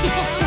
最 后